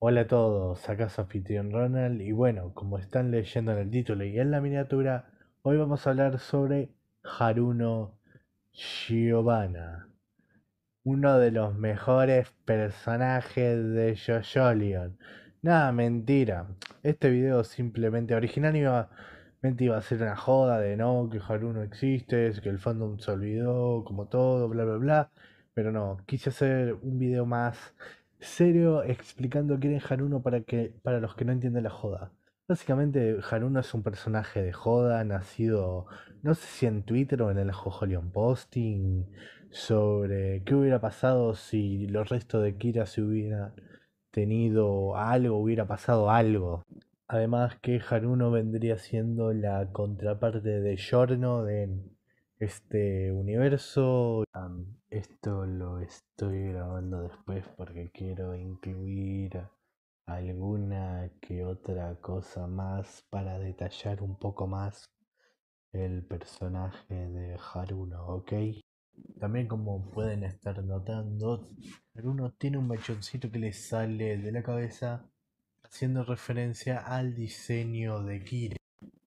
Hola a todos, acá es anfitrión Ronald y bueno, como están leyendo en el título y en la miniatura, hoy vamos a hablar sobre Haruno Giovanna, uno de los mejores personajes de JoJolion. Nada, mentira, este video simplemente originalmente iba a ser una joda de no, que Haruno existe, que el fandom se olvidó, como todo, bla bla bla, pero no, quise hacer un video más serio explicando quién es Haruno para, que, para los que no entienden la joda. Básicamente, Haruno es un personaje de joda, nacido, no sé si en Twitter o en el Jojolion Posting, sobre qué hubiera pasado si los restos de Kira se hubieran tenido algo, hubiera pasado algo. Además que Haruno vendría siendo la contraparte de Giorno de este universo. Esto lo estoy grabando después porque quiero incluir alguna que otra cosa más para detallar un poco más el personaje de Haruno, ¿ok? También como pueden estar notando, Haruno tiene un mechoncito que le sale de la cabeza haciendo referencia al diseño de Kira.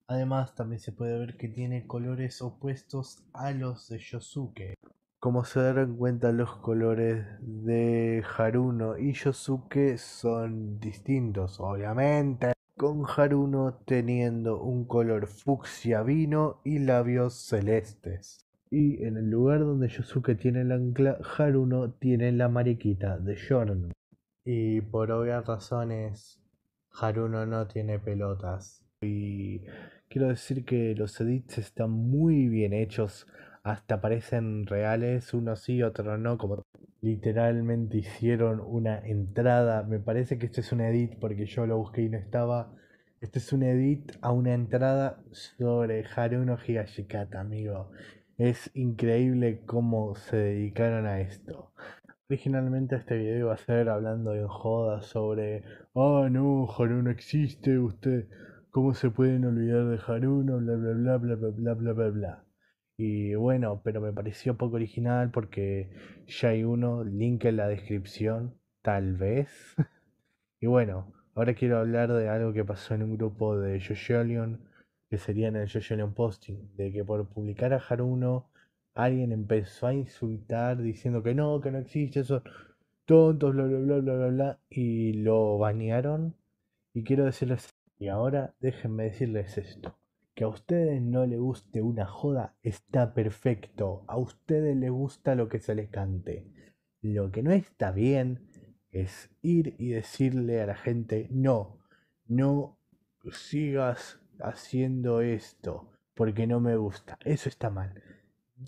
Además también se puede ver que tiene colores opuestos a los de Yosuke. Como se darán cuenta los colores de Haruno y Yosuke son distintos, obviamente. Con Haruno teniendo un color fucsia vino y labios celestes. Y en el lugar donde Yosuke tiene el ancla, Haruno tiene la mariquita de Giorno. Y por obvias razones, Haruno no tiene pelotas. Y Quiero decir que los edits están muy bien hechos, hasta parecen reales, uno sí, otro no, como literalmente hicieron una entrada. Me parece que este es un edit porque yo lo busqué y no estaba. Este es un edit a una entrada sobre Haruno Higashikata, amigo. Es increíble cómo se dedicaron a esto. Originalmente este video iba a ser hablando en joda sobre, oh no, Haruno existe, usted, ¿Cómo se pueden olvidar de Haruno? Bla bla bla bla bla bla bla bla bla. Y bueno, pero me pareció poco original porque ya hay uno, link en la descripción, tal vez. y bueno, ahora quiero hablar de algo que pasó en un grupo de JoJolion, que sería en el JoJolion Posting, de que por publicar a Haruno alguien empezó a insultar diciendo que no, que no existe, son tontos, bla bla bla bla bla bla, y lo banearon. Y quiero decirles y ahora déjenme decirles esto. Que a ustedes no les guste una joda está perfecto. A ustedes les gusta lo que se les cante. Lo que no está bien es ir y decirle a la gente, no, no sigas haciendo esto porque no me gusta. Eso está mal.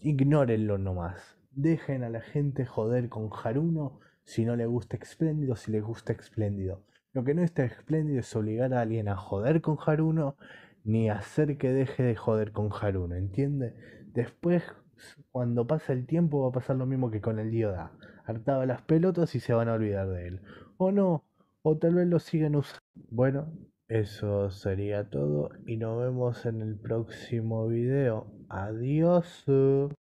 Ignórenlo nomás. Dejen a la gente joder con Haruno si no le gusta Espléndido, si les gusta Espléndido. Lo que no está espléndido es obligar a alguien a joder con Haruno, ni hacer que deje de joder con Haruno, ¿entiende? Después, cuando pasa el tiempo, va a pasar lo mismo que con el Dioda. Hartaba las pelotas y se van a olvidar de él. O no, o tal vez lo siguen usando. Bueno, eso sería todo y nos vemos en el próximo video. Adiós.